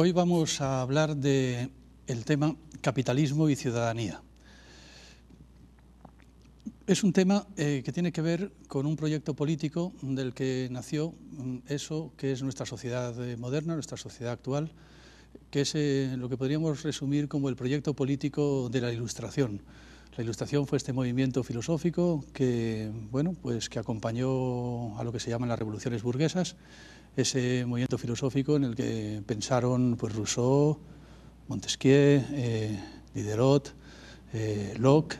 Hoy vamos a hablar de el tema capitalismo y ciudadanía. Es un tema eh, que tiene que ver con un proyecto político del que nació mm, eso que es nuestra sociedad eh, moderna, nuestra sociedad actual, que es eh, lo que podríamos resumir como el proyecto político de la Ilustración. La Ilustración fue este movimiento filosófico que, bueno, pues que acompañó a lo que se llaman las revoluciones burguesas, ese movimiento filosófico en el que pensaron pues, Rousseau, Montesquieu, Diderot, Locke,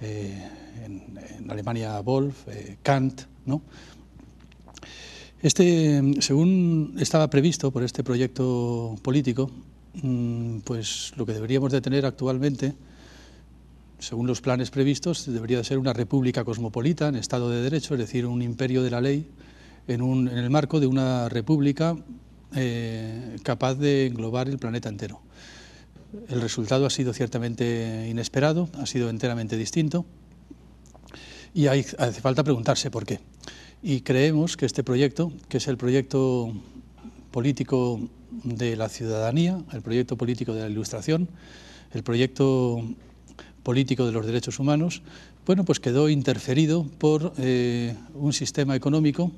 en, Alemania Wolf, eh, Kant, ¿no? Este, según estaba previsto por este proyecto político, mm, pues lo que deberíamos de tener actualmente, según los planes previstos, debería de ser una república cosmopolita en Estado de Derecho, es decir, un imperio de la ley en, el marco de una república eh, capaz de englobar el planeta entero. El resultado ha sido ciertamente inesperado, ha sido enteramente distinto y hace falta preguntarse por qué. Y creemos que este proyecto, que es el proyecto político de la ciudadanía, el proyecto político de la ilustración, el proyecto político de los derechos humanos, bueno, pues quedó interferido por eh, un sistema económico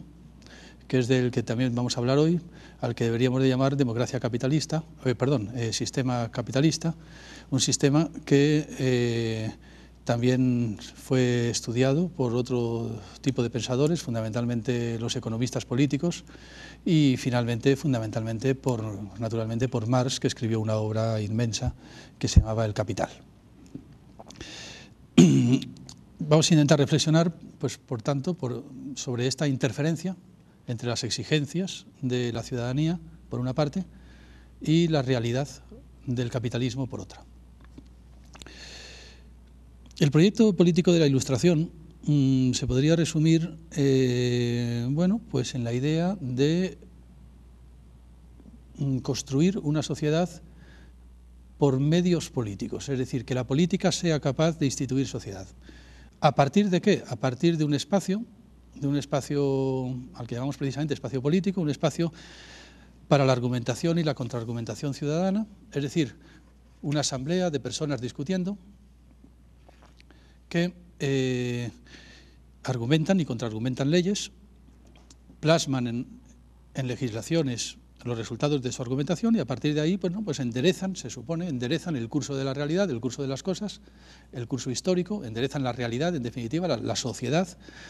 que es del que también vamos a hablar hoy, al que deberíamos de llamar democracia capitalista, eh, perdón, eh, sistema capitalista, un sistema que también fue estudiado por otro tipo de pensadores, fundamentalmente los economistas políticos y finalmente, fundamentalmente, por, naturalmente por Marx, que escribió una obra inmensa que se llamaba El Capital. Vamos a intentar reflexionar, pues, por tanto, sobre esta interferencia entre las exigencias de la ciudadanía, por una parte, y la realidad del capitalismo, por otra. El proyecto político de la Ilustración mm, se podría resumir, eh, bueno, pues en la idea de mm, construir una sociedad por medios políticos, es decir, que la política sea capaz de instituir sociedad. ¿A partir de qué? A partir de un espacio, de un espacio al que llamamos precisamente espacio político, un espacio para la argumentación y la contraargumentación ciudadana, es decir, una asamblea de personas discutiendo, que eh, argumentan y contraargumentan leyes, plasman en, legislaciones los resultados de su argumentación y a partir de ahí pues, pues enderezan, se supone, enderezan el curso de la realidad, el curso de las cosas, el curso histórico, enderezan la realidad, en definitiva, la, sociedad,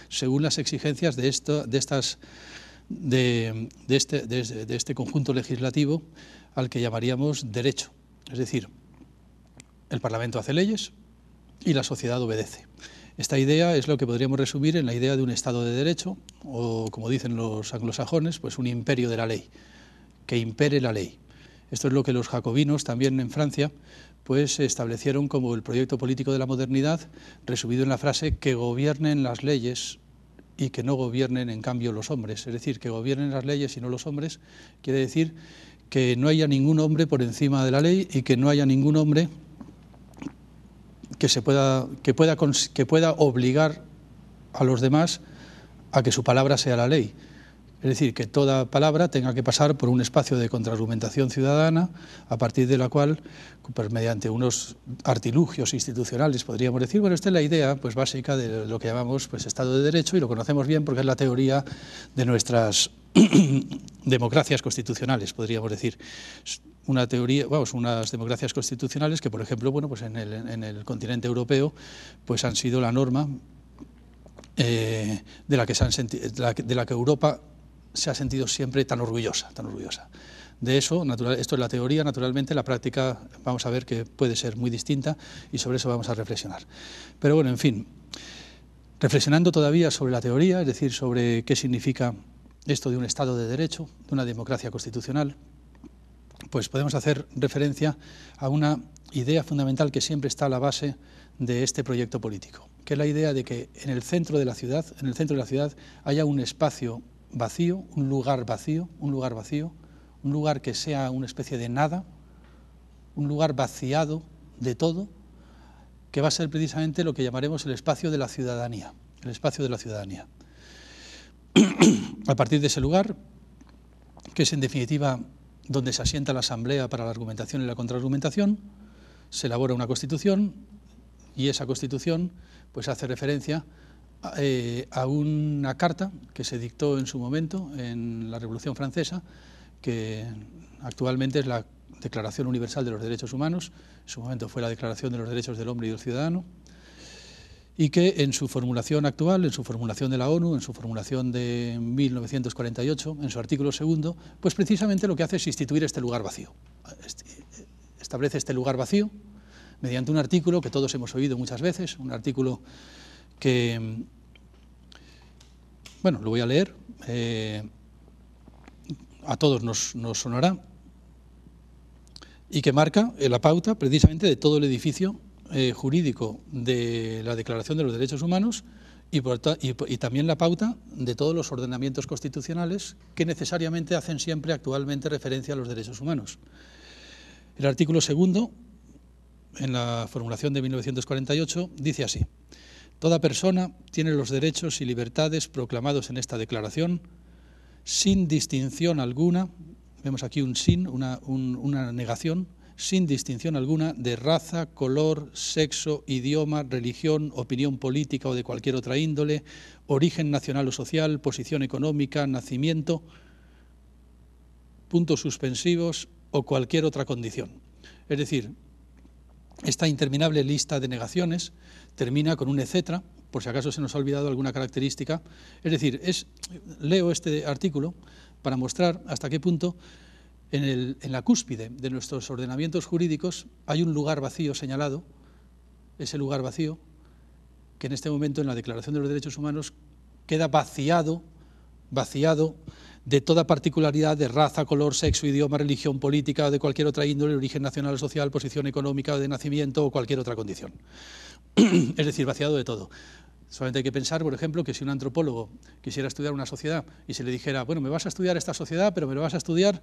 según las exigencias de, esto, de, estas, de, este, de este conjunto legislativo al que llamaríamos derecho. Es decir, el Parlamento hace leyes, y la sociedad obedece. Esta idea es lo que podríamos resumir en la idea de un Estado de Derecho, o como dicen los anglosajones, pues un imperio de la ley, que impere la ley. Esto es lo que los jacobinos, también en Francia, pues establecieron como el proyecto político de la modernidad, resumido en la frase que gobiernen las leyes y que no gobiernen en cambio los hombres. Es decir, que gobiernen las leyes y no los hombres, quiere decir que no haya ningún hombre por encima de la ley y que no haya ningún hombre que, se pueda, que, pueda, que pueda obligar a los demás a que su palabra sea la ley. Es decir, que toda palabra tenga que pasar por un espacio de contraargumentación ciudadana, a partir de la cual, pues, mediante unos artilugios institucionales, podríamos decir, bueno, esta es la idea pues, básica de lo que llamamos pues, Estado de Derecho, y lo conocemos bien porque es la teoría de nuestras democracias constitucionales, podríamos decir. Una teoría, vamos, unas democracias constitucionales que, por ejemplo, bueno, pues en el, en el continente europeo, pues han sido la norma eh, de, la que se han de, la, que Europa se ha sentido siempre tan orgullosa, tan orgullosa. De eso, natural, esto es la teoría, naturalmente la práctica vamos a ver que puede ser muy distinta y sobre eso vamos a reflexionar. Pero bueno, en fin, reflexionando todavía sobre la teoría, es decir, sobre qué significa esto de un Estado de Derecho, de una democracia constitucional, pues podemos hacer referencia a una idea fundamental que siempre está a la base de este proyecto político, que es la idea de que en el centro de la ciudad, en el centro de la ciudad haya un espacio vacío, un lugar vacío, un lugar vacío, un lugar que sea una especie de nada, un lugar vaciado de todo, que va a ser precisamente lo que llamaremos el espacio de la ciudadanía, el espacio de la ciudadanía. a partir de ese lugar, que es en definitiva donde se asienta la Asamblea para la argumentación y la contraargumentación, se elabora una Constitución y esa Constitución pues hace referencia eh, a una carta que se dictó en su momento en la Revolución Francesa, que actualmente es la Declaración Universal de los Derechos Humanos, en su momento fue la Declaración de los Derechos del Hombre y del Ciudadano, y que en su formulación actual, en su formulación de la ONU, en su formulación de 1948, en su artículo segundo, pues precisamente lo que hace es instituir este lugar vacío. Establece este lugar vacío mediante un artículo que todos hemos oído muchas veces, un artículo que, bueno, lo voy a leer, eh, a todos nos, nos sonará, y que marca la pauta precisamente de todo el edificio eh, jurídico de la Declaración de los Derechos Humanos y, también la pauta de todos los ordenamientos constitucionales que necesariamente hacen siempre actualmente referencia a los derechos humanos. El artículo segundo, en la formulación de 1948, dice así, Toda persona tiene los derechos y libertades proclamados en esta declaración sin distinción alguna, vemos aquí un sin, una, negación, sin distinción alguna de raza, color, sexo, idioma, religión, opinión política o de cualquier otra índole, origen nacional o social, posición económica, nacimiento, puntos suspensivos o cualquier otra condición. Es decir, esta interminable lista de negaciones termina con un etcétera, por si acaso se nos ha olvidado alguna característica. Es decir, es, leo este artículo para mostrar hasta qué punto en, la cúspide de nuestros ordenamientos jurídicos hay un lugar vacío señalado, ese lugar vacío, que en este momento en la Declaración de los Derechos Humanos queda vaciado, vaciado de toda particularidad de raza, color, sexo, idioma, religión, política de cualquier otra índole, origen nacional social, posición económica de nacimiento o cualquier otra condición. es decir, vaciado de todo. Solamente hay que pensar, por ejemplo, que si un antropólogo quisiera estudiar una sociedad y se le dijera, bueno, me vas a estudiar esta sociedad, pero me lo vas a estudiar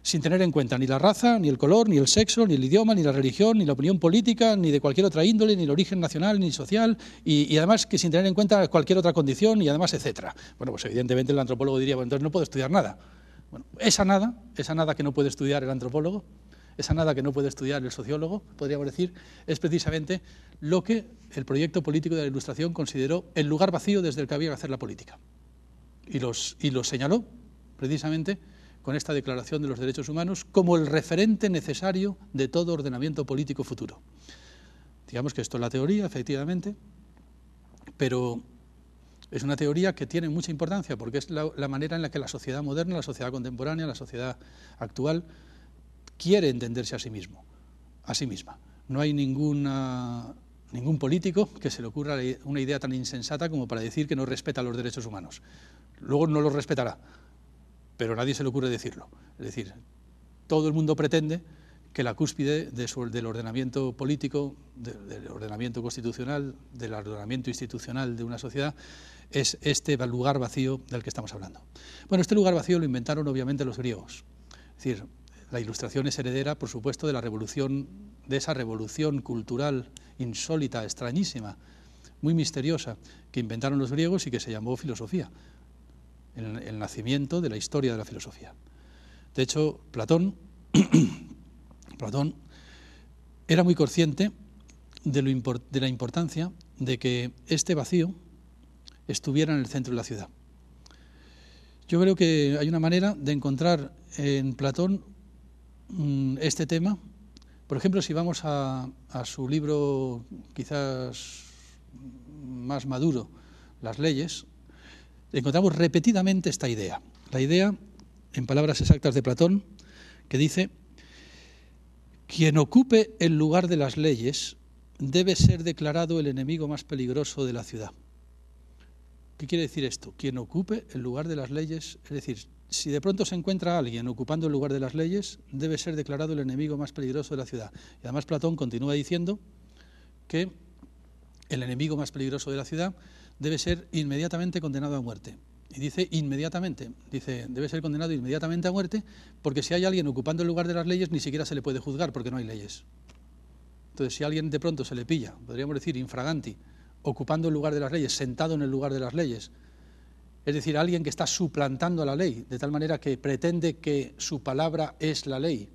sin tener en cuenta ni la raza, ni el color, ni el sexo, ni el idioma, ni la religión, ni la opinión política, ni de cualquier otra índole, ni el origen nacional, ni social, y, además que sin tener en cuenta cualquier otra condición, y además, etcétera. Bueno, pues evidentemente el antropólogo diría, bueno, entonces no puedo estudiar nada. Bueno, esa nada, esa nada que no puede estudiar el antropólogo, esa nada que no puede estudiar el sociólogo, podríamos decir, es precisamente lo que el proyecto político de la Ilustración consideró el lugar vacío desde el que había que hacer la política. Y los, y señaló precisamente con esta Declaración de los Derechos Humanos como el referente necesario de todo ordenamiento político futuro. Digamos que esto es la teoría, efectivamente, pero es una teoría que tiene mucha importancia porque es la manera en la que la sociedad moderna, la sociedad contemporánea, la sociedad actual quiere entenderse a sí mismo, a sí misma. No hay ningún político que se le ocurra una idea tan insensata como para decir que no respeta los derechos humanos. Luego no los respetará, pero nadie se le ocurre decirlo. Es decir, todo el mundo pretende que la cúspide del ordenamiento político, del ordenamiento constitucional, del ordenamiento institucional de una sociedad, es este lugar vacío del que estamos hablando. Bueno, este lugar vacío lo inventaron obviamente los griegos. Es decir, la ilustración es heredera, por supuesto, de la revolución, de esa revolución cultural insólita, extrañísima, muy misteriosa, que inventaron los griegos y que se llamó filosofía, el, nacimiento de la historia de la filosofía. De hecho, Platón, Platón era muy consciente de, de la importancia de que este vacío estuviera en el centro de la ciudad. Yo creo que hay una manera de encontrar en Platón Mm, este tema. Por ejemplo, si vamos a, su libro quizás más maduro, Las leyes, encontramos repetidamente esta idea. La idea, en palabras exactas de Platón, que dice, quien ocupe el lugar de las leyes debe ser declarado el enemigo más peligroso de la ciudad. ¿Qué quiere decir esto? Quien ocupe el lugar de las leyes, es decir, si de pronto se encuentra alguien ocupando el lugar de las leyes, debe ser declarado el enemigo más peligroso de la ciudad. Y además Platón continúa diciendo que el enemigo más peligroso de la ciudad debe ser inmediatamente condenado a muerte. Y dice inmediatamente, dice, debe ser condenado inmediatamente a muerte, porque si hay alguien ocupando el lugar de las leyes, ni siquiera se le puede juzgar, porque no hay leyes. Entonces, si alguien de pronto se le pilla, podríamos decir infraganti, ocupando el lugar de las leyes, sentado en el lugar de las leyes, es decir, alguien que está suplantando a la ley, de tal manera que pretende que su palabra es la ley,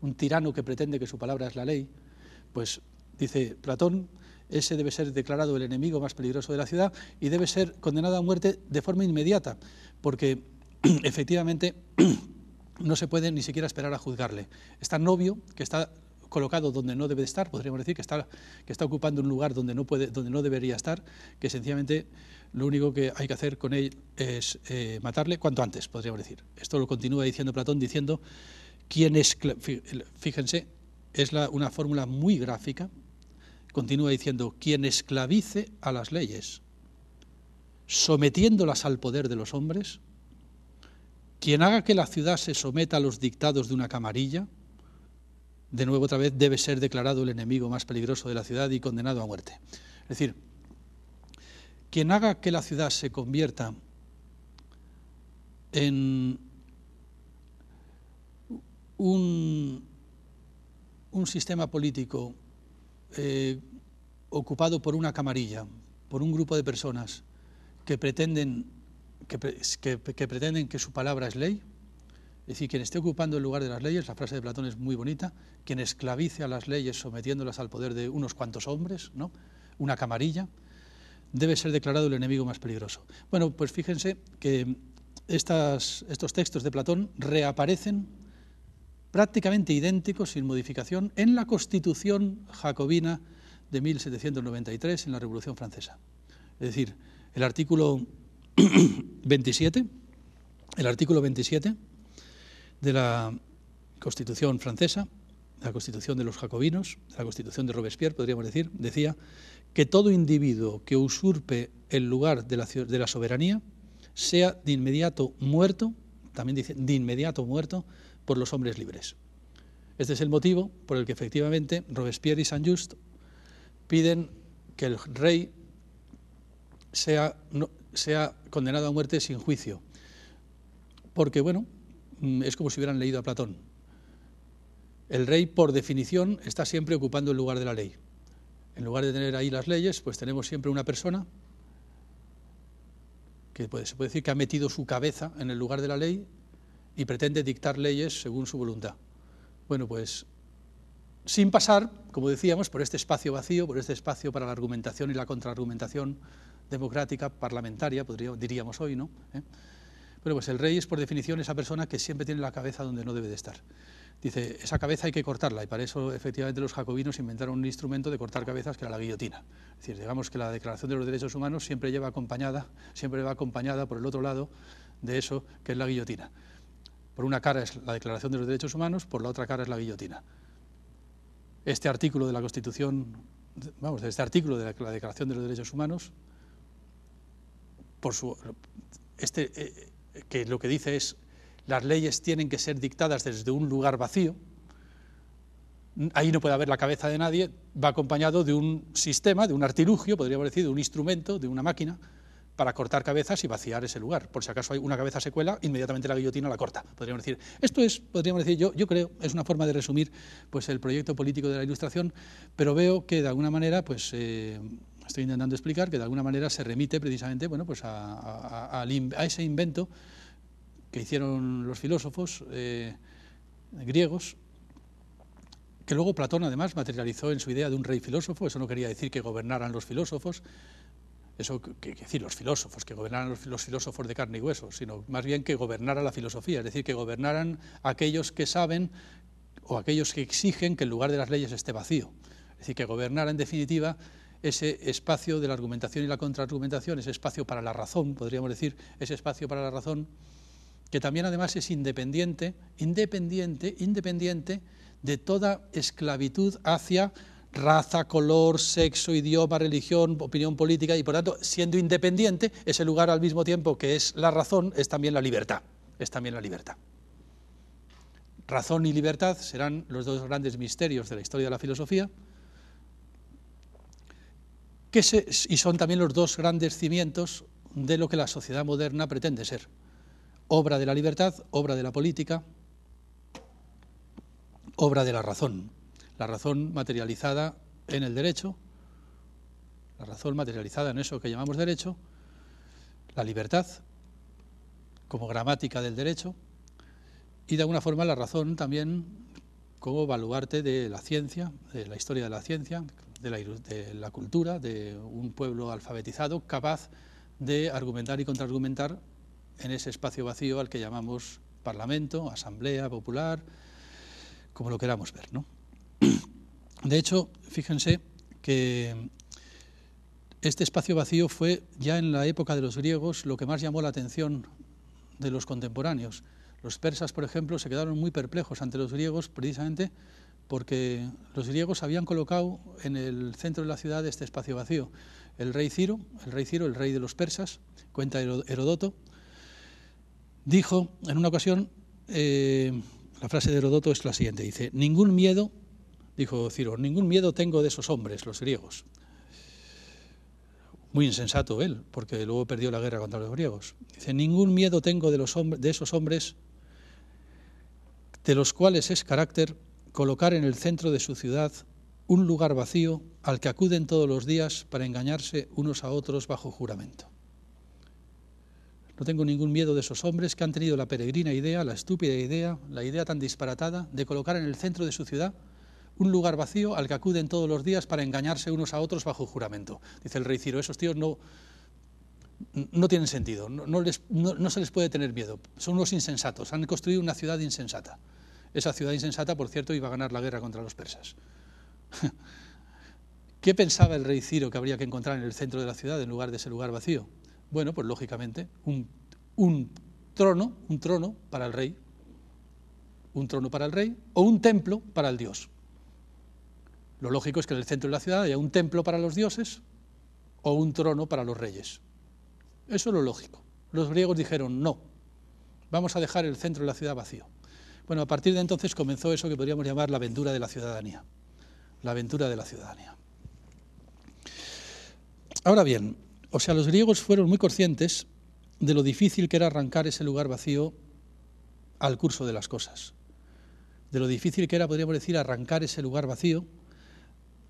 un tirano que pretende que su palabra es la ley, pues dice Platón, ese debe ser declarado el enemigo más peligroso de la ciudad y debe ser condenado a muerte de forma inmediata, porque efectivamente no se puede ni siquiera esperar a juzgarle. Está novio que está colocado donde no debe estar, podríamos decir que está, que está ocupando un lugar donde no, puede, donde no debería estar, que sencillamente lo único que hay que hacer con él es eh, matarle cuanto antes, podríamos decir. Esto lo continúa diciendo Platón, diciendo, quién es, fíjense, es una fórmula muy gráfica, continúa diciendo, quien esclavice a las leyes, sometiéndolas al poder de los hombres, quien haga que la ciudad se someta a los dictados de una camarilla, de nuevo otra vez debe ser declarado el enemigo más peligroso de la ciudad y condenado a muerte. Es decir, quien haga que la ciudad se convierta en un, sistema político eh, ocupado por una camarilla, por un grupo de personas que pretenden que, pretenden que su palabra es ley, es decir, quien esté ocupando el lugar de las leyes, la frase de Platón es muy bonita, quien esclavice a las leyes sometiéndolas al poder de unos cuantos hombres, ¿no? una camarilla, debe ser declarado el enemigo más peligroso. Bueno, pues fíjense que estos textos de Platón reaparecen prácticamente idénticos, sin modificación, en la Constitución jacobina de 1793, en la Revolución Francesa. Es decir, el artículo 27, el artículo 27 de la Constitución francesa, la Constitución de los jacobinos, la Constitución de Robespierre, podríamos decir, decía que todo individuo que usurpe el lugar de la, de la soberanía sea de inmediato muerto, también dice de inmediato muerto, por los hombres libres. Este es el motivo por el que efectivamente Robespierre y Saint-Just piden que el rey sea, sea condenado a muerte sin juicio, porque bueno, es como si hubieran leído a Platón. El rey, por definición, está siempre ocupando el lugar de la ley. En lugar de tener ahí las leyes, pues tenemos siempre una persona que se puede decir que ha metido su cabeza en el lugar de la ley y pretende dictar leyes según su voluntad. Bueno, pues sin pasar, como decíamos, por este espacio vacío, por este espacio para la argumentación y la contraargumentación democrática, parlamentaria, diríamos hoy, ¿no? ¿Eh? Bueno, pues el rey es por definición esa persona que siempre tiene la cabeza donde no debe de estar. Dice, esa cabeza hay que cortarla, y para eso efectivamente los jacobinos inventaron un instrumento de cortar cabezas que era la guillotina. Es decir, digamos que la Declaración de los Derechos Humanos siempre lleva acompañada, siempre va acompañada por el otro lado de eso que es la guillotina. Por una cara es la Declaración de los Derechos Humanos, por la otra cara es la guillotina. Este artículo de la Constitución, vamos, este artículo de la Declaración de los Derechos Humanos, por su, este, eh, que lo que dice es las leyes tienen que ser dictadas desde un lugar vacío, ahí no puede haber la cabeza de nadie, va acompañado de un sistema, de un artilugio, podríamos decir, de un instrumento, de una máquina, para cortar cabezas y vaciar ese lugar. Por si acaso hay una cabeza secuela, inmediatamente la guillotina la corta, podríamos decir. Esto es, podríamos decir, yo, yo creo, es una forma de resumir pues, el proyecto político de la Ilustración, pero veo que de alguna manera, pues... Eh, estoy intentando explicar que de alguna manera se remite precisamente bueno, pues a, ese invento que hicieron los filósofos eh, griegos, que luego Platón además materializó en su idea de un rey filósofo, eso no quería decir que gobernaran los filósofos, eso que, decir los filósofos, que gobernaran los, los, filósofos de carne y hueso, sino más bien que gobernara la filosofía, es decir, que gobernaran aquellos que saben o aquellos que exigen que el lugar de las leyes esté vacío, es decir, que gobernara en definitiva ese espacio de la argumentación y la contraargumentación, ese espacio para la razón, podríamos decir, ese espacio para la razón, que también además es independiente, independiente, independiente de toda esclavitud hacia raza, color, sexo, idioma, religión, opinión política y por tanto, siendo independiente, ese lugar al mismo tiempo que es la razón, es también la libertad, es también la libertad. Razón y libertad serán los dos grandes misterios de la historia de la filosofía, y son también los dos grandes cimientos de lo que la sociedad moderna pretende ser. Obra de la libertad, obra de la política, obra de la razón. La razón materializada en el derecho, la razón materializada en eso que llamamos derecho, la libertad como gramática del derecho y de alguna forma la razón también como baluarte de la ciencia, de la historia de la ciencia, de la, de la cultura, de un pueblo alfabetizado capaz de argumentar y contraargumentar en ese espacio vacío al que llamamos parlamento, asamblea popular, como lo queramos ver. ¿no? De hecho, fíjense que este espacio vacío fue ya en la época de los griegos lo que más llamó la atención de los contemporáneos. Los persas, por ejemplo, se quedaron muy perplejos ante los griegos precisamente porque los griegos habían colocado en el centro de la ciudad este espacio vacío. El rey Ciro, el rey Ciro, el rey de los persas, cuenta Herodoto, dijo en una ocasión, eh, la frase de Herodoto es la siguiente, dice, ningún miedo, dijo Ciro, ningún miedo tengo de esos hombres, los griegos. Muy insensato él, porque luego perdió la guerra contra los griegos. Dice, ningún miedo tengo de, los de esos hombres de los cuales es carácter colocar en el centro de su ciudad un lugar vacío al que acuden todos los días para engañarse unos a otros bajo juramento. No tengo ningún miedo de esos hombres que han tenido la peregrina idea, la estúpida idea, la idea tan disparatada de colocar en el centro de su ciudad un lugar vacío al que acuden todos los días para engañarse unos a otros bajo juramento. Dice el rey Ciro, esos tíos no, no tienen sentido, no, no, se les puede tener miedo, son unos insensatos, han construido una ciudad insensata. Esa ciudad insensata, por cierto, iba a ganar la guerra contra los persas. ¿Qué pensaba el rey Ciro que habría que encontrar en el centro de la ciudad en lugar de ese lugar vacío? Bueno, pues lógicamente un, trono, un trono para el rey, un trono para el rey o un templo para el dios. Lo lógico es que en el centro de la ciudad haya un templo para los dioses o un trono para los reyes. Eso es lo lógico. Los griegos dijeron no, vamos a dejar el centro de la ciudad vacío. Bueno, a partir de entonces comenzó eso que podríamos llamar la aventura de la ciudadanía. La aventura de la ciudadanía. Ahora bien, o sea, los griegos fueron muy conscientes de lo difícil que era arrancar ese lugar vacío al curso de las cosas. De lo difícil que era, podríamos decir, arrancar ese lugar vacío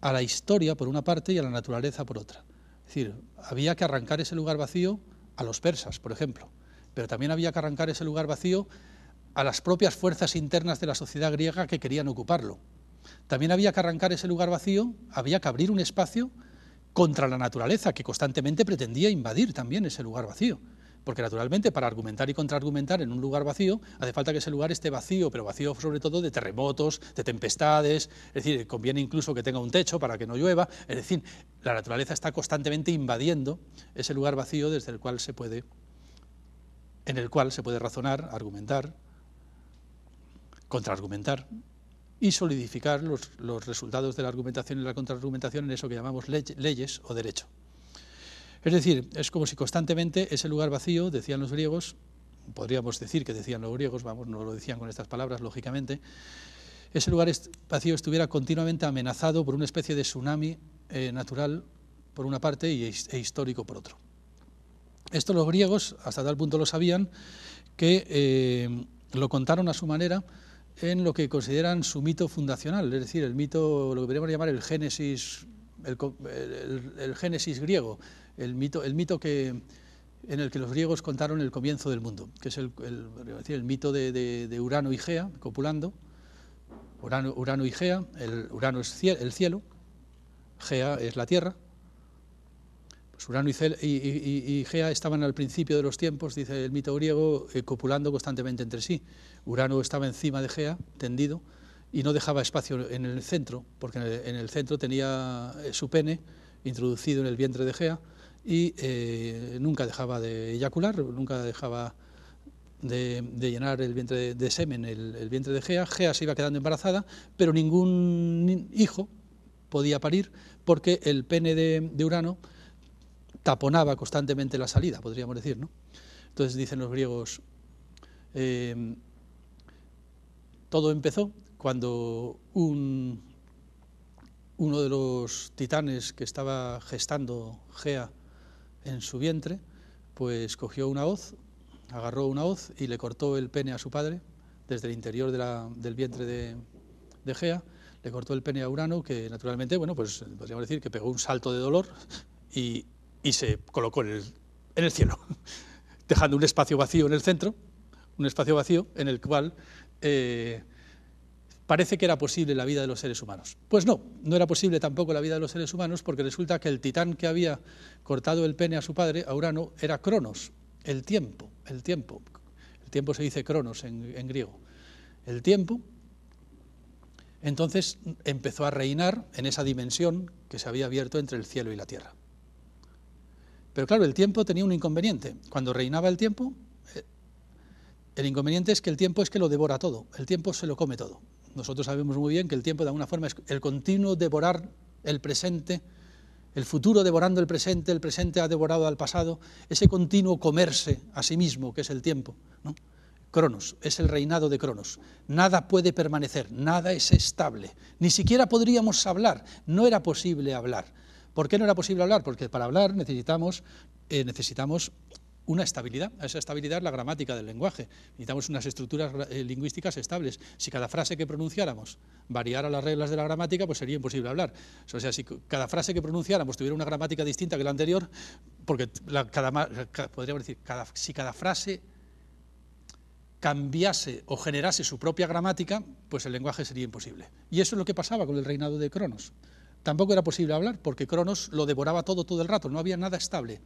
a la historia por una parte y a la naturaleza por otra. Es decir, había que arrancar ese lugar vacío a los persas, por ejemplo, pero también había que arrancar ese lugar vacío a las propias fuerzas internas de la sociedad griega que querían ocuparlo. También había que arrancar ese lugar vacío, había que abrir un espacio contra la naturaleza, que constantemente pretendía invadir también ese lugar vacío. Porque naturalmente para argumentar y contraargumentar en un lugar vacío hace falta que ese lugar esté vacío, pero vacío sobre todo de terremotos, de tempestades, es decir, conviene incluso que tenga un techo para que no llueva, es decir, la naturaleza está constantemente invadiendo ese lugar vacío desde el cual se puede en el cual se puede razonar, argumentar, contraargumentar y solidificar los, resultados de la argumentación y la contraargumentación en eso que llamamos leyes o derecho. Es decir, es como si constantemente ese lugar vacío, decían los griegos, podríamos decir que decían los griegos, vamos, no lo decían con estas palabras, lógicamente, ese lugar vacío estuviera continuamente amenazado por una especie de tsunami eh, natural por una parte y, e histórico por otro. Esto los griegos hasta tal punto lo sabían que eh, lo contaron a su manera en lo que consideran su mito fundacional, es decir, el mito, lo que podríamos llamar el génesis, el, génesis griego, el mito, el mito que, en el que los griegos contaron el comienzo del mundo, que es el, el mito de, Urano y Gea copulando, Urano, Urano y Gea, el Urano es el cielo, Gea es la tierra, Urano y, Gea estaban al principio de los tiempos, dice el mito griego, eh, copulando constantemente entre sí. Urano estaba encima de Gea, tendido, y no dejaba espacio en el centro, porque en el, centro tenía eh, su pene introducido en el vientre de Gea y eh, nunca dejaba de eyacular, nunca dejaba de, llenar el vientre de, semen el, vientre de Gea. Gea se iba quedando embarazada, pero ningún hijo podía parir porque el pene de Urano taponaba constantemente la salida, podríamos decir. ¿no? Entonces dicen los griegos, em, todo empezó cuando un, uno de los titanes que estaba gestando Gea en su vientre, pues cogió una hoz, agarró una hoz y le cortó el pene a su padre desde el interior del vientre de, de Gea, le cortó el pene a Urano, que naturalmente, bueno, pues podríamos decir que pegó un salto de dolor y, y se colocó en el, cielo. dejando un espacio vacío en el centro, un espacio vacío en el cual eh, parece que era posible la vida de los seres humanos. Pues no, no era posible tampoco la vida de los seres humanos porque resulta que el titán que había cortado el pene a su padre, a Urano, era Cronos, el tiempo, el tiempo. El tiempo se dice Cronos en, en griego. El tiempo, entonces empezó a reinar en esa dimensión que se había abierto entre el cielo y la tierra. Pero claro, el tiempo tenía un inconveniente. Cuando reinaba el tiempo, eh, el inconveniente es que el tiempo es que lo devora todo, el tiempo se lo come todo. Nosotros sabemos muy bien que el tiempo de alguna forma es el continuo devorar el presente, el futuro devorando el presente, el presente ha devorado al pasado, ese continuo comerse a sí mismo que es el tiempo. Cronos, es el reinado de Cronos. Nada puede permanecer, nada es estable. Ni siquiera podríamos hablar, no era posible hablar. ¿Por qué no era posible hablar? Porque para hablar necesitamos, eh, necesitamos una estabilidad. Esa estabilidad es la gramática del lenguaje. Necesitamos unas estructuras eh, lingüísticas estables. Si cada frase que pronunciáramos variara las reglas de la gramática, pues sería imposible hablar. O sea, si cada frase que pronunciáramos tuviera una gramática distinta que la anterior, porque cada, podríamos decir, cada, si cada frase cambiase o generase su propia gramática, pues el lenguaje sería imposible. Y eso es lo que pasaba con el reinado de Cronos. Tampoco era posible hablar porque Cronos lo devoraba todo todo el rato, no había nada estable,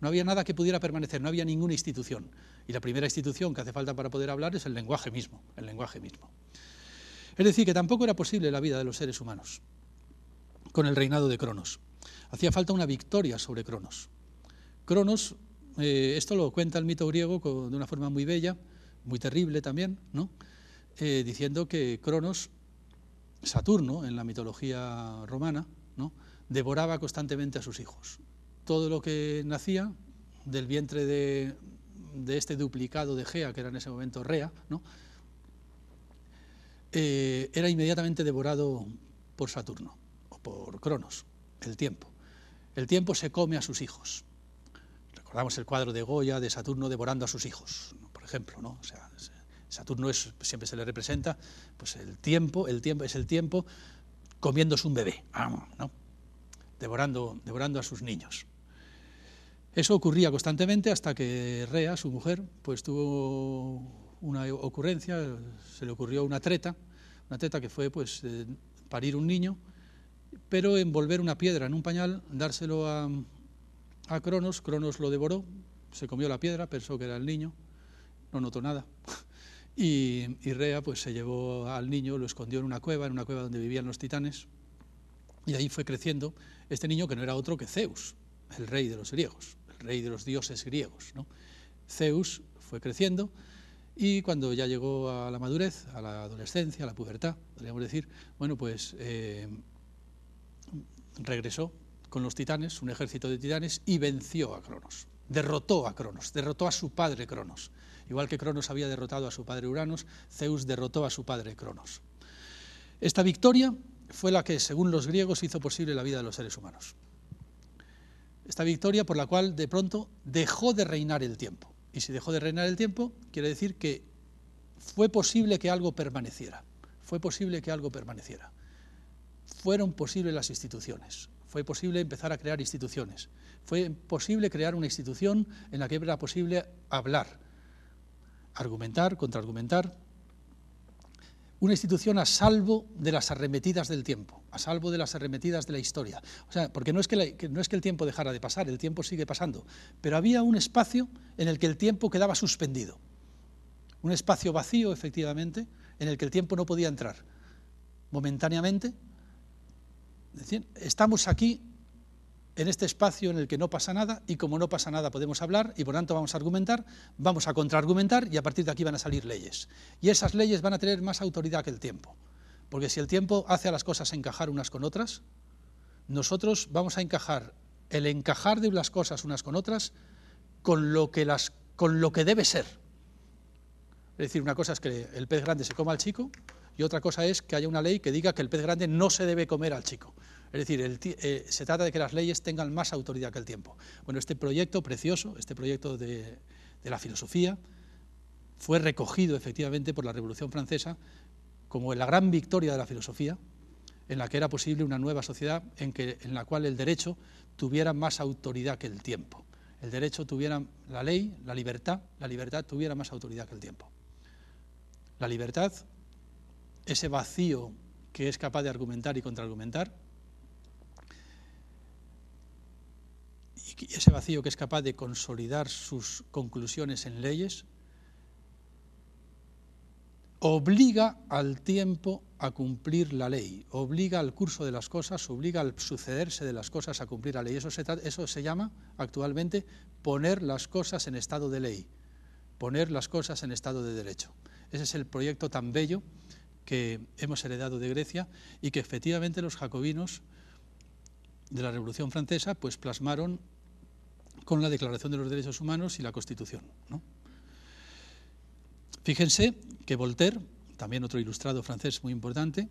no había nada que pudiera permanecer, no había ninguna institución. Y la primera institución que hace falta para poder hablar es el lenguaje mismo, el lenguaje mismo. Es decir, que tampoco era posible la vida de los seres humanos con el reinado de Cronos. Hacía falta una victoria sobre Cronos. Cronos, eh, esto lo cuenta el mito griego de una forma muy bella, muy terrible también, ¿no? Eh, diciendo que Cronos, Saturno, en la mitología romana, ¿no? devoraba constantemente a sus hijos. Todo lo que nacía del vientre de, este duplicado de Gea, que era en ese momento Rea, ¿no? Eh, era inmediatamente devorado por Saturno, o por Cronos, el tiempo. El tiempo se come a sus hijos. Recordamos el cuadro de Goya de Saturno devorando a sus hijos ejemplo, ¿no? Saturno es, siempre se le representa, pues el tiempo, el tiempo es el tiempo comiéndose un bebé, ¿no? devorando, devorando a sus niños. Eso ocurría constantemente hasta que Rea, su mujer, pues tuvo una ocurrencia, se le ocurrió una treta, una treta que fue pues parir un niño, pero envolver una piedra en un pañal, dárselo a, a Cronos, Cronos lo devoró, se comió la piedra, pensó que era el niño, no notó nada. Y, Rea pues, se llevó al niño, lo escondió en una cueva, en una cueva donde vivían los titanes, y ahí fue creciendo este niño que no era otro que Zeus, el rey de los griegos, el rey de los dioses griegos. ¿no? Zeus fue creciendo y cuando ya llegó a la madurez, a la adolescencia, a la pubertad, podríamos decir, bueno, pues eh, regresó con los titanes, un ejército de titanes, y venció a Cronos, derrotó a Cronos, derrotó a su padre Cronos. Igual que Cronos había derrotado a su padre Uranos, Zeus derrotó a su padre Cronos. Esta victoria fue la que, según los griegos, hizo posible la vida de los seres humanos. Esta victoria por la cual de pronto dejó de reinar el tiempo. Y si dejó de reinar el tiempo, quiere decir que fue posible que algo permaneciera. Fue posible que algo permaneciera. Fueron posibles las instituciones. Fue posible empezar a crear instituciones. Fue posible crear una institución en la que era posible hablar, argumentar, contraargumentar, una institución a salvo de las arremetidas del tiempo, a salvo de las arremetidas de la historia. O sea, porque no es que, no es que el tiempo dejara de pasar, el tiempo sigue pasando, pero había un espacio en el que el tiempo quedaba suspendido, un espacio vacío, efectivamente, en el que el tiempo no podía entrar. Momentáneamente, estamos aquí en este espacio en el que no pasa nada y como no pasa nada podemos hablar y por tanto vamos a argumentar, vamos a contraargumentar y a partir de aquí van a salir leyes. Y esas leyes van a tener más autoridad que el tiempo. Porque si el tiempo hace a las cosas encajar unas con otras, nosotros vamos a encajar el encajar de las cosas unas con otras con lo que, las, con lo que debe ser. Es decir, una cosa es que el pez grande se coma al chico y otra cosa es que haya una ley que diga que el pez grande no se debe comer al chico. Es decir, eh, se trata de que las leyes tengan más autoridad que el tiempo. Bueno, este proyecto precioso, este proyecto de, la filosofía, fue recogido efectivamente por la Revolución Francesa como la gran victoria de la filosofía, en la que era posible una nueva sociedad en, la cual el derecho tuviera más autoridad que el tiempo, el derecho tuviera, la ley, la libertad, la libertad tuviera más autoridad que el tiempo. La libertad, ese vacío que es capaz de argumentar y contraargumentar, ese vacío que es capaz de consolidar sus conclusiones en leyes, obliga al tiempo a cumplir la ley, obliga al curso de las cosas, obliga al sucederse de las cosas a cumplir la ley. Eso se, eso se llama actualmente poner las cosas en estado de ley, poner las cosas en estado de derecho. Ese es el proyecto tan bello que hemos heredado de Grecia y que efectivamente los jacobinos de la Revolución Francesa pues plasmaron con la Declaración de los Derechos Humanos y la Constitución. Fíjense que Voltaire, también otro ilustrado francés muy importante,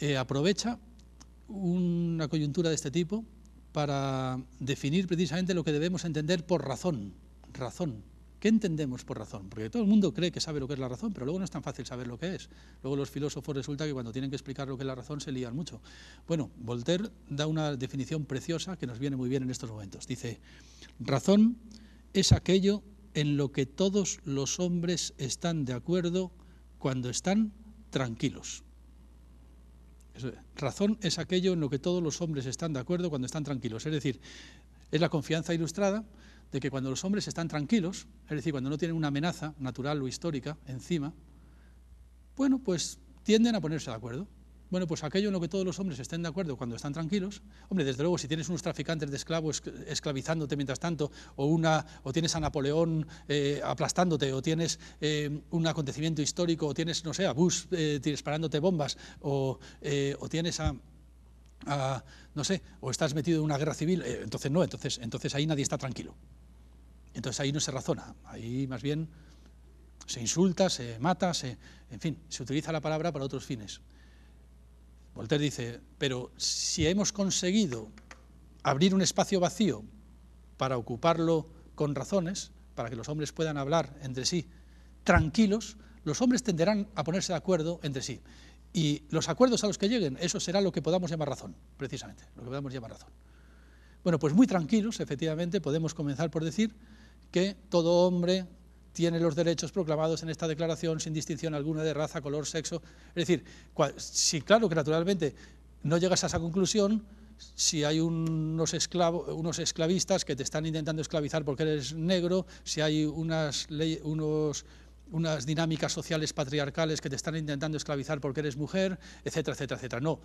eh, aprovecha una coyuntura de este tipo para definir precisamente lo que debemos entender por razón. Razón. ¿Qué entendemos por razón? Porque todo el mundo cree que sabe lo que es la razón, pero luego no es tan fácil saber lo que es. Luego los filósofos resulta que cuando tienen que explicar lo que es la razón se lían mucho. Bueno, Voltaire da una definición preciosa que nos viene muy bien en estos momentos. Dice, razón es aquello en lo que todos los hombres están de acuerdo cuando están tranquilos. Razón es aquello en lo que todos los hombres están de acuerdo cuando están tranquilos. Es decir, es la confianza ilustrada de que cuando los hombres están tranquilos, es decir, cuando no tienen una amenaza natural o histórica encima, bueno, pues tienden a ponerse de acuerdo. Bueno, pues aquello en lo que todos los hombres estén de acuerdo cuando están tranquilos, hombre, desde luego, si tienes unos traficantes de esclavos esclavizándote mientras tanto, o, una, o tienes a Napoleón eh, aplastándote, o tienes eh, un acontecimiento histórico, o tienes, no sé, a Bush eh, disparándote bombas, o, o tienes a, no sé, o estás metido en una guerra civil, entonces no, entonces, entonces ahí nadie está tranquilo. Entonces ahí no se razona, ahí más bien se insulta, se mata, se, en fin, se utiliza la palabra para otros fines. Voltaire dice, pero si hemos conseguido abrir un espacio vacío para ocuparlo con razones, para que los hombres puedan hablar entre sí tranquilos, los hombres tenderán a ponerse de acuerdo entre sí. Y los acuerdos a los que lleguen, eso será lo que podamos llamar razón, precisamente, lo que podamos llamar razón. Bueno, pues muy tranquilos, efectivamente, podemos comenzar por decir que todo hombre tiene los derechos proclamados en esta declaración sin distinción alguna de raza, color, sexo. Es decir, si claro que naturalmente no llegas a esa conclusión, si hay unos, esclavos, unos esclavistas que te están intentando esclavizar porque eres negro, si hay unas, unos, unas dinámicas sociales patriarcales que te están intentando esclavizar porque eres mujer, etcétera, etcétera, etcétera. No,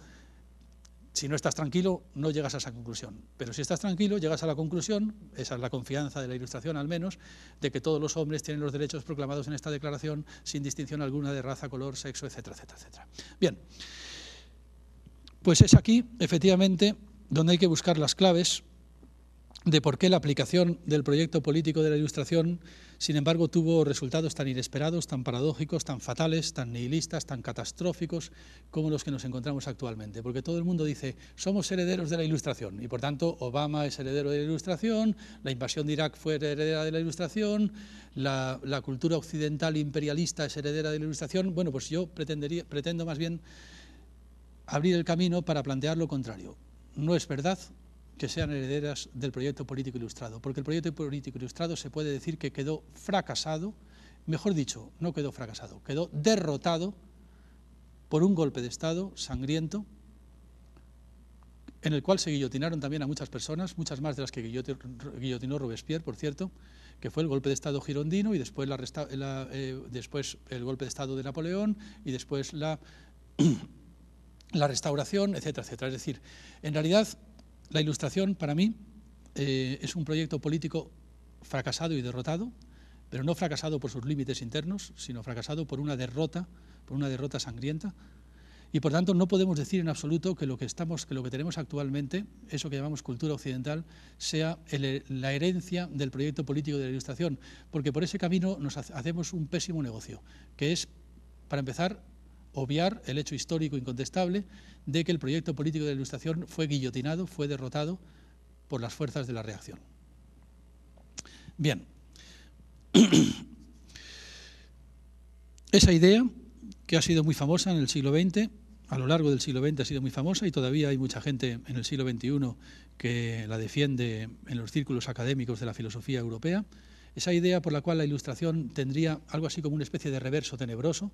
si no estás tranquilo, no llegas a esa conclusión. Pero si estás tranquilo, llegas a la conclusión, esa es la confianza de la Ilustración al menos, de que todos los hombres tienen los derechos proclamados en esta declaración sin distinción alguna de raza, color, sexo, etcétera, etcétera, etcétera. Bien, pues es aquí, efectivamente, donde hay que buscar las claves de por qué la aplicación del proyecto político de la Ilustración, sin embargo, tuvo resultados tan inesperados, tan paradójicos, tan fatales, tan nihilistas, tan catastróficos como los que nos encontramos actualmente. Porque todo el mundo dice, somos herederos de la Ilustración, y por tanto Obama es heredero de la Ilustración, la invasión de Irak fue heredera de la Ilustración, la, cultura occidental imperialista es heredera de la Ilustración. Bueno, pues yo pretendo más bien abrir el camino para plantear lo contrario. No es verdad que sean herederas del proyecto político ilustrado, porque el proyecto político ilustrado se puede decir que quedó fracasado, mejor dicho, no quedó fracasado, quedó derrotado por un golpe de Estado sangriento, en el cual se guillotinaron también a muchas personas, muchas más de las que guillotinó Robespierre, por cierto, que fue el golpe de Estado girondino y después, la, eh, el golpe de Estado de Napoleón y después la, la restauración, etcétera, etcétera. Es decir, en realidad la ilustración, para mí, eh, es un proyecto político fracasado y derrotado, pero no fracasado por sus límites internos, sino fracasado por una derrota, por una derrota sangrienta. Y por tanto no podemos decir en absoluto que lo que, estamos, que lo que tenemos actualmente, eso que llamamos cultura occidental, sea la herencia del proyecto político de la Ilustración, porque por ese camino nos hacemos un pésimo negocio, que es, para empezar, obviar el hecho histórico incontestable de que el proyecto político de la Ilustración fue guillotinado, fue derrotado por las fuerzas de la reacción. Bien, esa idea, que ha sido muy famosa en el siglo XX, a lo largo del siglo XX ha sido muy famosa y todavía hay mucha gente en el siglo XXI que la defiende en los círculos académicos de la filosofía europea. Esa idea por la cual la ilustración tendría algo así como una especie de reverso tenebroso,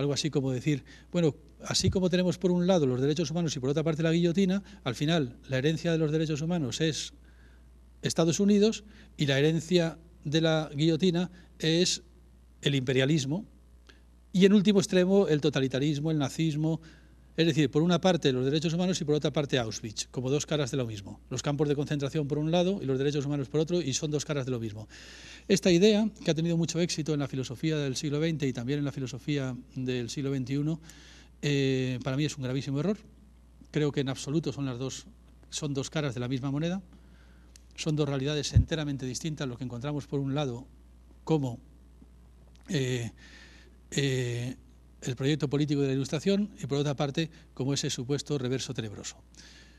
algo así como decir, bueno, así como tenemos por un lado los derechos humanos y por otra parte la guillotina, al final la herencia de los derechos humanos es Estados Unidos y la herencia de la guillotina es el imperialismo y en último extremo el totalitarismo, el nazismo, es decir, por una parte los derechos humanos y por otra parte Auschwitz, como dos caras de lo mismo. Los campos de concentración por un lado y los derechos humanos por otro, y son dos caras de lo mismo. Esta idea, que ha tenido mucho éxito en la filosofía del siglo XX y también en la filosofía del siglo XXI, eh, para mí es un gravísimo error. Creo que en absoluto son las dos, son dos caras de la misma moneda. Son dos realidades enteramente distintas. Lo que encontramos por un lado como eh, eh, el proyecto político de la Ilustración y por otra parte como ese supuesto reverso tenebroso.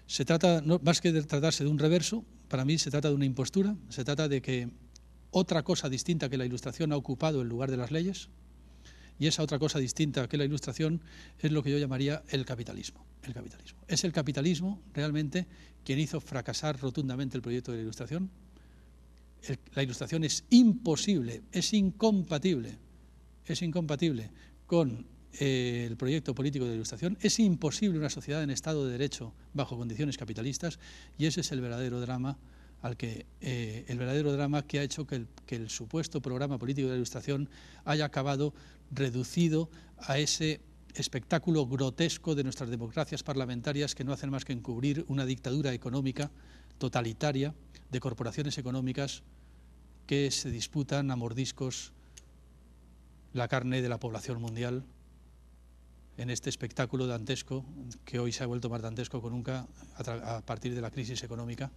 Se trata, más que de tratarse de un reverso, para mí se trata de una impostura, se trata de que otra cosa distinta que la Ilustración ha ocupado el lugar de las leyes y esa otra cosa distinta que la Ilustración es lo que yo llamaría el capitalismo. El capitalismo. Es el capitalismo realmente quien hizo fracasar rotundamente el proyecto de la Ilustración. la Ilustración es imposible, es incompatible, es incompatible con eh, el proyecto político de ilustración. Es imposible una sociedad en estado de derecho bajo condiciones capitalistas y ese es el verdadero drama al que eh, el verdadero drama que ha hecho que el, supuesto programa político de ilustración haya acabado reducido a ese espectáculo grotesco de nuestras democracias parlamentarias que no hacen más que encubrir una dictadura económica totalitaria de corporaciones económicas que se disputan a mordiscos la carne de la población mundial en este espectáculo dantesco, que hoy se ha vuelto más dantesco que nunca a, partir de la crisis económica.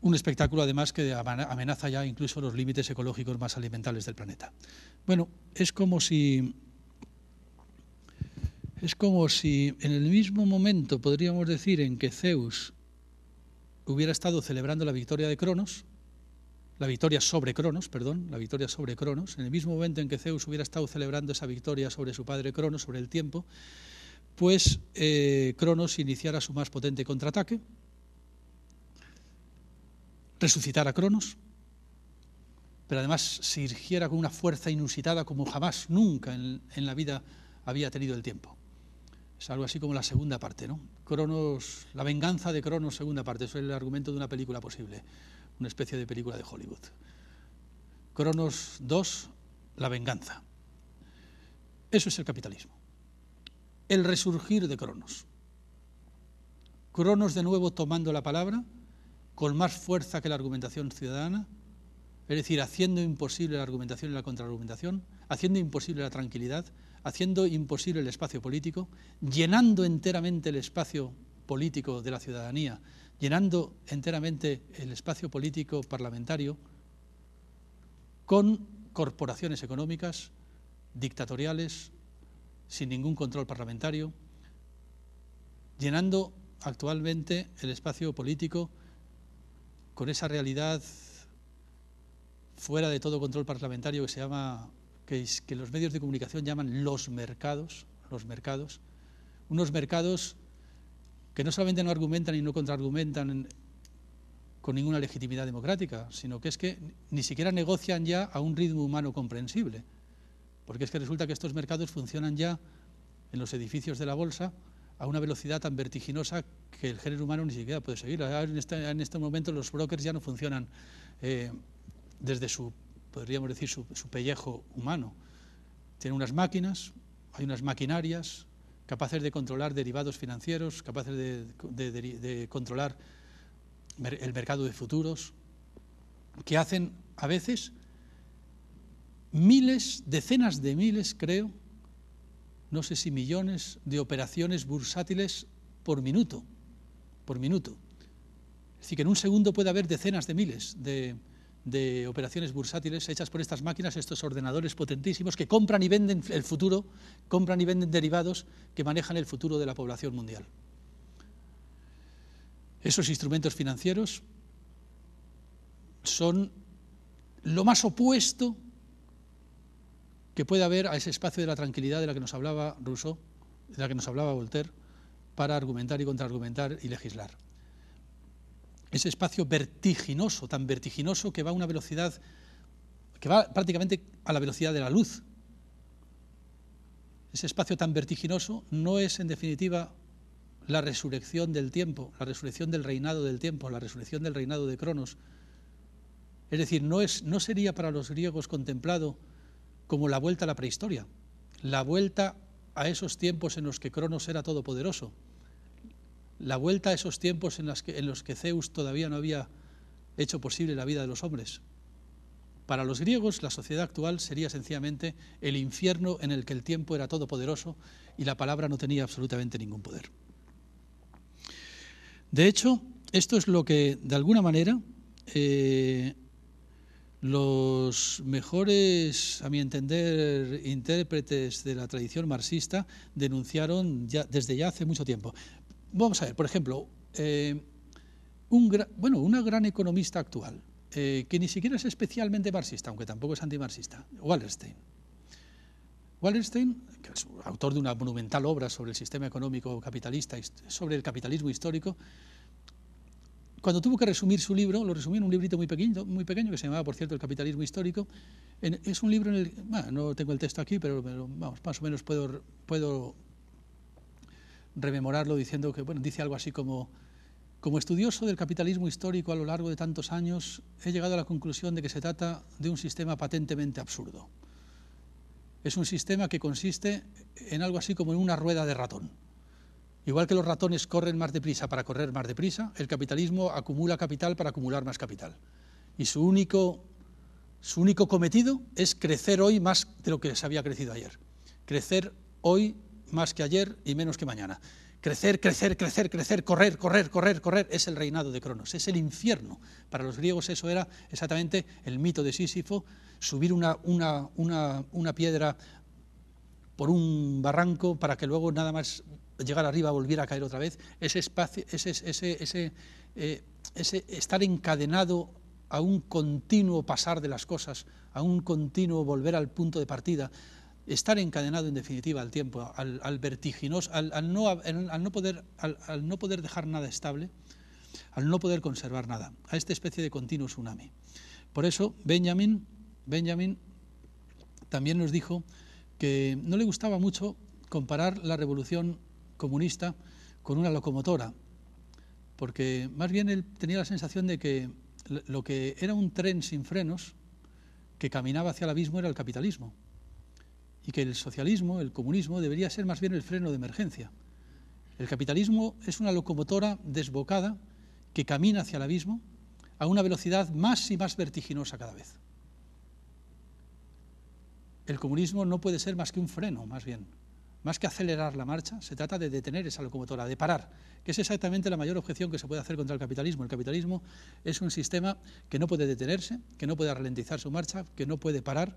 Un espectáculo además que amenaza ya incluso los límites ecológicos más alimentales del planeta. Bueno, es como si es como si en el mismo momento podríamos decir en que Zeus hubiera estado celebrando la victoria de Cronos, la victoria sobre Cronos, perdón, la victoria sobre Cronos, en el mismo momento en que Zeus hubiera estado celebrando esa victoria sobre su padre Cronos, sobre el tiempo, pues eh, Cronos iniciara su más potente contraataque, resucitara a Cronos, pero además se con una fuerza inusitada como jamás, nunca en, en, la vida había tenido el tiempo. Es algo así como la segunda parte, ¿no? Cronos, la venganza de Cronos, segunda parte, eso es el argumento de una película posible una especie de película de Hollywood. Cronos 2, la venganza. Eso es el capitalismo. El resurgir de Cronos. Cronos de nuevo tomando la palabra con más fuerza que la argumentación ciudadana, es decir, haciendo imposible la argumentación y la contraargumentación, haciendo imposible la tranquilidad, haciendo imposible el espacio político, llenando enteramente el espacio político de la ciudadanía llenando enteramente el espacio político parlamentario con corporaciones económicas dictatoriales, sin ningún control parlamentario, llenando actualmente el espacio político con esa realidad fuera de todo control parlamentario que se llama que, los medios de comunicación llaman los mercados, los mercados, unos mercados que no solamente no argumentan y no contraargumentan con ninguna legitimidad democrática, sino que es que ni siquiera negocian ya a un ritmo humano comprensible, porque es que resulta que estos mercados funcionan ya en los edificios de la bolsa a una velocidad tan vertiginosa que el género humano ni siquiera puede seguir. En este, en este momento los brokers ya no funcionan eh, desde su, podríamos decir, su pellejo humano. Tienen unas máquinas, hay unas maquinarias, capaces de controlar derivados financieros, capaces de, controlar el mercado de futuros, que hacen a veces miles, decenas de miles, creo, no sé si millones de operaciones bursátiles por minuto, por minuto. Es decir, que en un segundo puede haber decenas de miles de, de operaciones bursátiles hechas por estas máquinas, estos ordenadores potentísimos que compran y venden el futuro, compran y venden derivados que manejan el futuro de la población mundial. Esos instrumentos financieros son lo más opuesto que puede haber a ese espacio de la tranquilidad de la que nos hablaba Rousseau, de la que nos hablaba Voltaire, para argumentar y contraargumentar y legislar. Ese espacio vertiginoso, tan vertiginoso que va a una velocidad, que va prácticamente a la velocidad de la luz. Ese espacio tan vertiginoso no es, en definitiva, la resurrección del tiempo, la resurrección del reinado del tiempo, la resurrección del reinado de Cronos. Es decir, no, es, no sería para los griegos contemplado como la vuelta a la prehistoria, la vuelta a esos tiempos en los que Cronos era todopoderoso, la vuelta a esos tiempos en, los que, Zeus todavía no había hecho posible la vida de los hombres. Para los griegos, la sociedad actual sería sencillamente el infierno en el que el tiempo era todopoderoso y la palabra no tenía absolutamente ningún poder. De hecho, esto es lo que, de alguna manera, eh, los mejores, a mi entender, intérpretes de la tradición marxista denunciaron ya, desde ya hace mucho tiempo. Vamos a ver, por ejemplo, eh, bueno, una gran economista actual, eh, que ni siquiera es especialmente marxista, aunque tampoco es antimarxista, Wallerstein. Wallerstein, que es autor de una monumental obra sobre el sistema económico capitalista, sobre el capitalismo histórico, cuando tuvo que resumir su libro, lo resumió en un librito muy pequeño, muy pequeño que se llamaba, por cierto, El capitalismo histórico. es un libro en el bueno, no tengo el texto aquí, pero, vamos, más o menos puedo, puedo rememorarlo diciendo que, bueno, dice algo así como, como estudioso del capitalismo histórico a lo largo de tantos años, he llegado a la conclusión de que se trata de un sistema patentemente absurdo es un sistema que consiste en algo así como en una rueda de ratón. Igual que los ratones corren más deprisa para correr más deprisa, el capitalismo acumula capital para acumular más capital. Y su único, su único cometido es crecer hoy más de lo que se había crecido ayer. Crecer hoy más que ayer y menos que mañana. Crecer, crecer, crecer, crecer, correr, correr, correr, correr, es el reinado de Cronos, es el infierno. Para los griegos eso era exactamente el mito de Sísifo, subir una, una, una, una piedra por un barranco para que luego nada más llegar arriba volviera a caer otra vez, ese espacio, ese, ese, ese, eh, ese estar encadenado a un continuo pasar de las cosas, a un continuo volver al punto de partida, estar encadenado en definitiva al tiempo, al, vertiginoso, al, no, al, no, poder, al, no poder dejar nada estable, al no poder conservar nada, a esta especie de continuo tsunami. Por eso Benjamin, Benjamin también nos dijo que no le gustaba mucho comparar la revolución comunista con una locomotora, porque más bien él tenía la sensación de que lo que era un tren sin frenos que caminaba hacia el abismo era el capitalismo y que el socialismo, el comunismo, debería ser más bien el freno de emergencia. El capitalismo es una locomotora desbocada que camina hacia el abismo a una velocidad más y más vertiginosa cada vez. El comunismo no puede ser más que un freno, más bien. Más que acelerar la marcha, se trata de detener esa locomotora, de parar, que es exactamente la mayor objeción que se puede hacer contra el capitalismo. El capitalismo es un sistema que no puede detenerse, que no puede ralentizar su marcha, que no puede parar,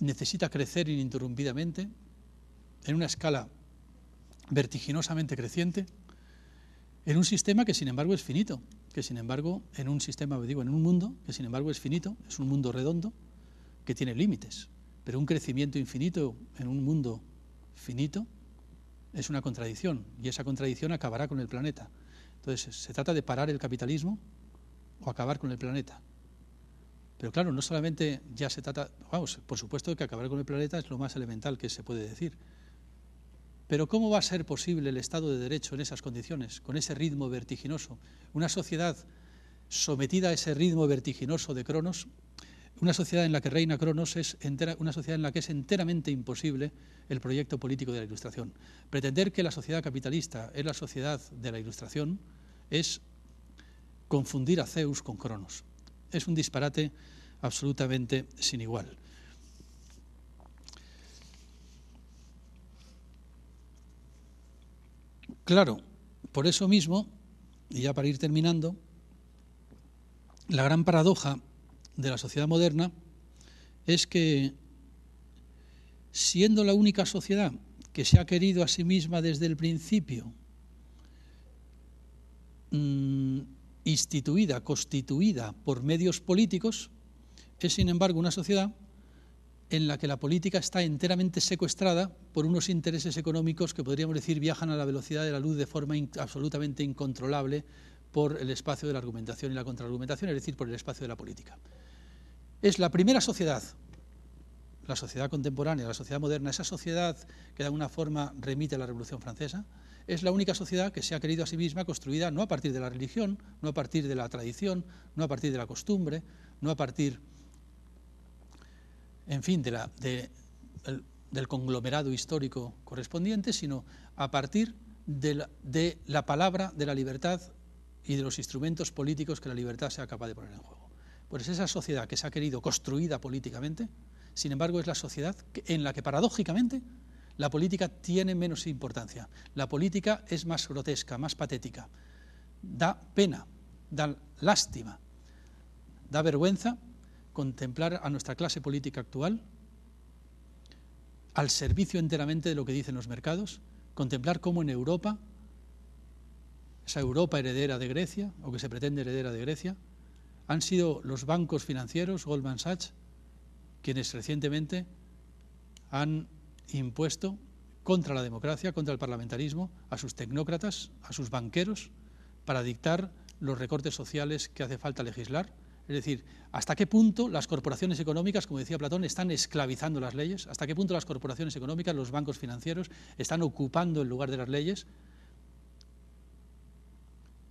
necesita crecer ininterrumpidamente en una escala vertiginosamente creciente, en un sistema que sin embargo es finito, que sin embargo en un sistema, digo, en un mundo que sin embargo es finito, es un mundo redondo, que tiene límites, pero un crecimiento infinito en un mundo finito es una contradicción y esa contradicción acabará con el planeta. Entonces, se trata de parar el capitalismo o acabar con el planeta. Pero claro, no solamente ya se trata, vamos, por supuesto que acabar con el planeta es lo más elemental que se puede decir. Pero ¿cómo va a ser posible el Estado de Derecho en esas condiciones, con ese ritmo vertiginoso? Una sociedad sometida a ese ritmo vertiginoso de Cronos, una sociedad en la que reina Cronos es una sociedad en la que es enteramente imposible el proyecto político de la Ilustración. Pretender que la sociedad capitalista es la sociedad de la Ilustración es confundir a Zeus con Cronos es un disparate absolutamente sin igual. Claro, por eso mismo, y ya para ir terminando, la gran paradoja de la sociedad moderna es que, siendo la única sociedad que se ha querido a sí misma desde el principio, mm, instituida, constituida por medios políticos, es sin embargo una sociedad en la que la política está enteramente secuestrada por unos intereses económicos que podríamos decir viajan a la velocidad de la luz de forma absolutamente incontrolable por el espacio de la argumentación y la contraargumentación, es decir, por el espacio de la política. Es la primera sociedad, la sociedad contemporánea, la sociedad moderna, esa sociedad que de alguna forma remite a la Revolución Francesa, es la única sociedad que se ha querido a sí misma construida no a partir de la religión, no a partir de la tradición, no a partir de la costumbre, no a partir en fin, del conglomerado histórico correspondiente, sino a partir de la, palabra de la libertad y de los instrumentos políticos que la libertad sea capaz de poner en juego. Pues esa sociedad que se ha querido construida políticamente, sin embargo, es la sociedad en la que paradójicamente la política tiene menos importancia. La política es más grotesca, más patética. Da pena, da lástima, da vergüenza contemplar a nuestra clase política actual al servicio enteramente de lo que dicen los mercados, contemplar cómo en Europa, esa Europa heredera de Grecia, o que se pretende heredera de Grecia, han sido los bancos financieros, Goldman Sachs, quienes recientemente han impuesto contra la democracia, contra el parlamentarismo, a sus tecnócratas, a sus banqueros, para dictar los recortes sociales que hace falta legislar es decir, ¿hasta qué punto las corporaciones económicas, como decía Platón, están esclavizando las leyes? ¿Hasta qué punto las corporaciones económicas, los bancos financieros, están ocupando el lugar de las leyes?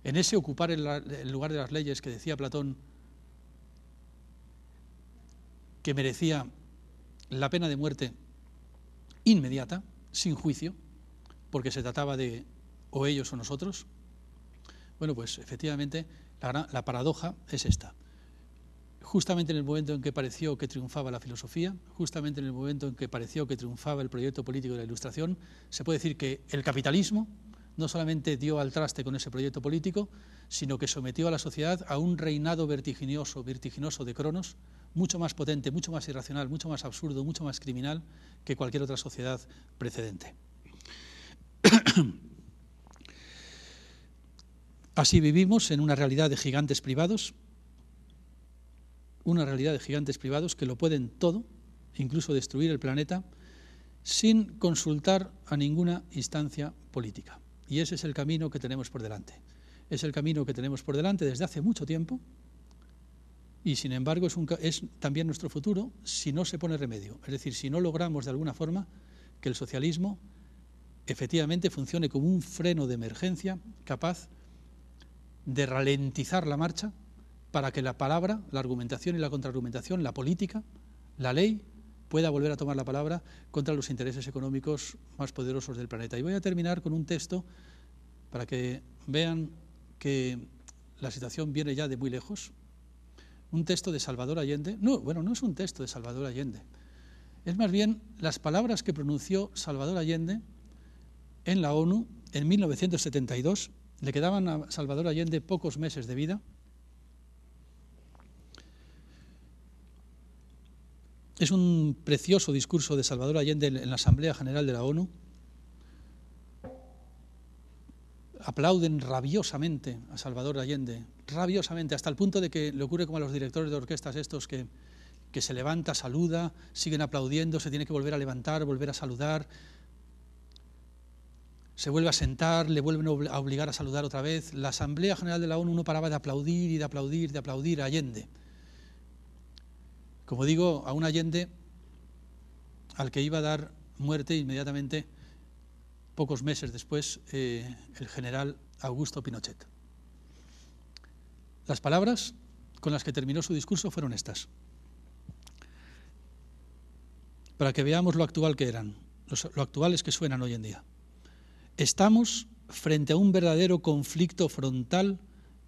En ese ocupar el, lugar de las leyes que decía Platón que merecía la pena de muerte inmediata, sin juicio, porque se trataba de o ellos o nosotros, bueno, pues efectivamente la paradoja es esta. Justamente en el momento en que pareció que triunfaba la filosofía, justamente en el momento en que pareció que triunfaba el proyecto político de la Ilustración, se puede decir que el capitalismo no solamente dio al traste con ese proyecto político, sino que sometió a la sociedad a un reinado vertiginoso, vertiginoso de Cronos, mucho más potente, mucho más irracional, mucho más absurdo, mucho más criminal que cualquier otra sociedad precedente. Así vivimos en una realidad de gigantes privados, una realidad de gigantes privados que lo pueden todo, incluso destruir el planeta, sin consultar a ninguna instancia política. Y ese es el camino que tenemos por delante. Es el camino que tenemos por delante desde hace mucho tiempo y sin embargo es, es también nuestro futuro si no se pone remedio. Es decir, si no logramos de alguna forma que el socialismo efectivamente funcione como un freno de emergencia capaz de ralentizar la marcha para que la palabra, la argumentación y la contraargumentación, la política, la ley, pueda volver a tomar la palabra contra los intereses económicos más poderosos del planeta. Y voy a terminar con un texto para que vean que la situación viene ya de muy lejos. Un texto de Salvador Allende. No, bueno, no es un texto de Salvador Allende. Es más bien las palabras que pronunció Salvador Allende en la ONU en 1972. Le quedaban a Salvador Allende pocos meses de vida Es un precioso discurso de Salvador Allende en la Asamblea General de la ONU. Aplauden rabiosamente a Salvador Allende, rabiosamente, hasta el punto de que le ocurre como a los directores de orquestas estos que, que se levanta, saluda, siguen aplaudiendo, se tiene que volver a levantar, volver a saludar, se vuelve a sentar, le vuelven a obligar a saludar otra vez. La Asamblea General de la ONU no paraba de aplaudir y de aplaudir, de aplaudir a Allende. Como digo, a un Allende al que iba a dar muerte inmediatamente, pocos meses después, eh, el general Augusto Pinochet. Las palabras con las que terminó su discurso fueron estas, para que veamos lo actual que eran, lo actuales que suenan hoy en día. Estamos frente a un verdadero conflicto frontal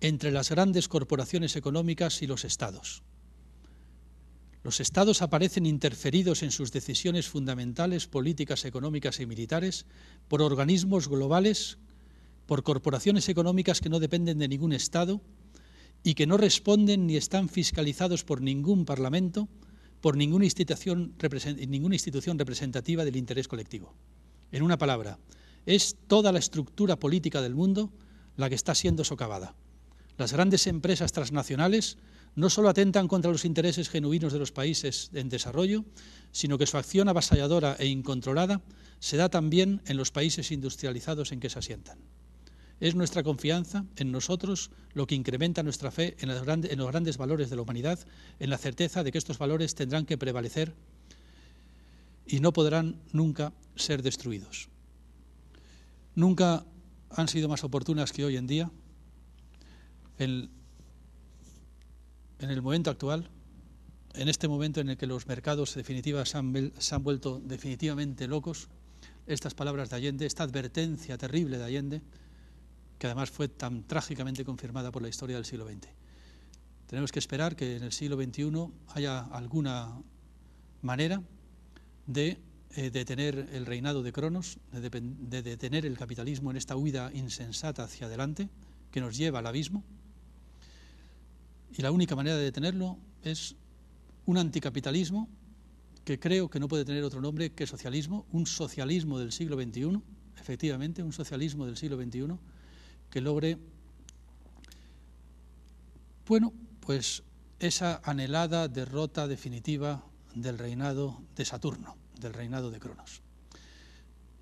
entre las grandes corporaciones económicas y los estados. Los estados aparecen interferidos en sus decisiones fundamentales, políticas, económicas y militares por organismos globales, por corporaciones económicas que no dependen de ningún estado y que no responden ni están fiscalizados por ningún parlamento, por ninguna institución, representativa del interés colectivo. En una palabra, es toda la estructura política del mundo la que está siendo socavada. Las grandes empresas transnacionales no solo atentan contra los intereses genuinos de los países en desarrollo, sino que su acción avasalladora e incontrolada se da también en los países industrializados en que se asientan. Es nuestra confianza en nosotros lo que incrementa nuestra fe en los, grandes, valores de la humanidad, en la certeza de que estos valores tendrán que prevalecer y no podrán nunca ser destruidos. Nunca han sido más oportunas que hoy en día. En, el momento actual, en este momento en el que los mercados definitivos se han vuelto definitivamente locos, estas palabras de Allende, esta advertencia terrible de Allende, que además fue tan trágicamente confirmada por la historia del siglo XX. Tenemos que esperar que en el siglo XXI haya alguna manera de eh, detener el reinado de Cronos, de detener el capitalismo en esta huida insensata hacia adelante que nos lleva al abismo. Y la única manera de detenerlo es un anticapitalismo que creo que no puede tener otro nombre que socialismo, un socialismo del siglo XXI, efectivamente, un socialismo del siglo XXI, que logre, bueno, pues esa anhelada derrota definitiva del reinado de Saturno, del reinado de Cronos.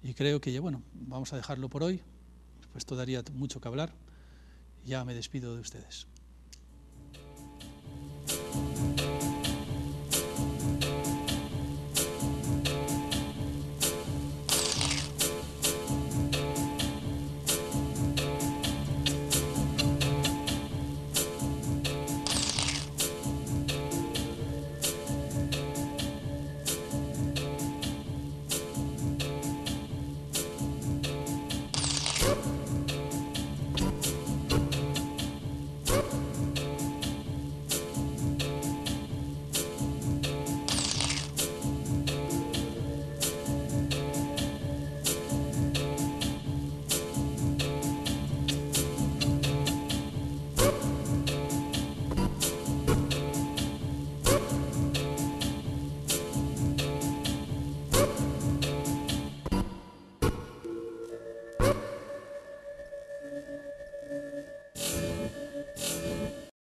Y creo que, bueno, vamos a dejarlo por hoy, pues todavía mucho que hablar. Ya me despido de ustedes.